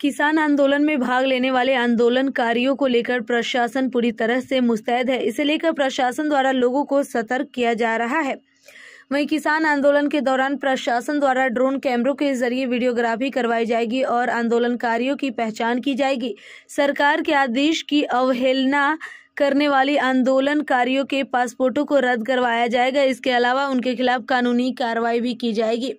किसान आंदोलन में भाग लेने वाले आंदोलनकारियों को लेकर प्रशासन पूरी तरह से मुस्तैद है। इसे लेकर प्रशासन द्वारा लोगों को सतर्क किया जा रहा है। वहीं किसान आंदोलन के दौरान प्रशासन द्वारा ड्रोन कैमरों के ज़रिए वीडियोग्राफी करवाई जाएगी और आंदोलनकारियों की पहचान की जाएगी। सरकार के आदेश की अवहेलना करने वाली आंदोलनकारियों के पासपोर्टों को रद्द करवाया जाएगा। इसके अलावा उनके खिलाफ कानूनी कार्रवाई भी की जाएगी।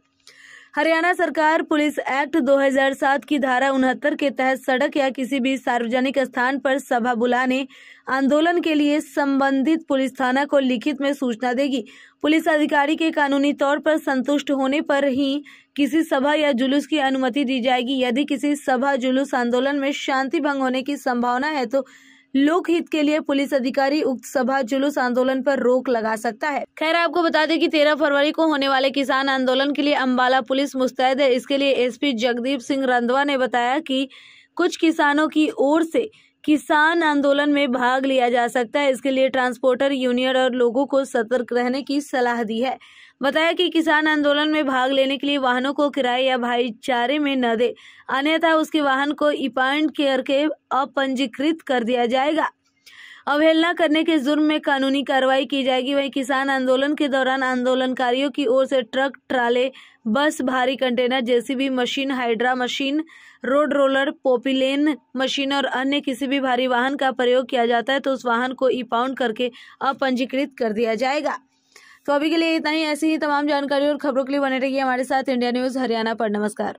हरियाणा सरकार पुलिस एक्ट 2007 की धारा उनहत्तर के तहत सड़क या किसी भी सार्वजनिक स्थान पर सभा बुलाने, आंदोलन के लिए संबंधित पुलिस थाना को लिखित में सूचना देगी। पुलिस अधिकारी के कानूनी तौर पर संतुष्ट होने पर ही किसी सभा या जुलूस की अनुमति दी जाएगी। यदि किसी सभा जुलूस आंदोलन में शांति भंग होने की संभावना है तो लोकहित के लिए पुलिस अधिकारी उक्त सभा जुलूस आंदोलन पर रोक लगा सकता है। खैर, आपको बता दें कि 13 फरवरी को होने वाले किसान आंदोलन के लिए अम्बाला पुलिस मुस्तैद है। इसके लिए एसपी जगदीप सिंह रंधवा ने बताया कि कुछ किसानों की ओर से किसान आंदोलन में भाग लिया जा सकता है। इसके लिए ट्रांसपोर्टर यूनियन और लोगों को सतर्क रहने की सलाह दी है। बताया कि किसान आंदोलन में भाग लेने के लिए वाहनों को किराए या भाईचारे में न दे। अन्यथा उसके वाहन को इपाइंट केयर के अपंजीकृत कर दिया जाएगा। अवहेलना करने के जुर्म में कानूनी कार्रवाई की जाएगी। वहीं किसान आंदोलन के दौरान आंदोलनकारियों की ओर से ट्रक, ट्राले, बस, भारी container JCB machine, hydra machine, road roller, Poclain machine और अन्य किसी भी भारी वाहन का प्रयोग किया जाता है तो उस वाहन को ई पाउंड करके अपंजीकृत कर दिया जाएगा। तो अभी के लिए इतना ही। ऐसी ही तमाम जानकारी और खबरों के लिए बने रहिए हमारे साथ इंडिया न्यूज़, हरियाणा पर। नमस्कार।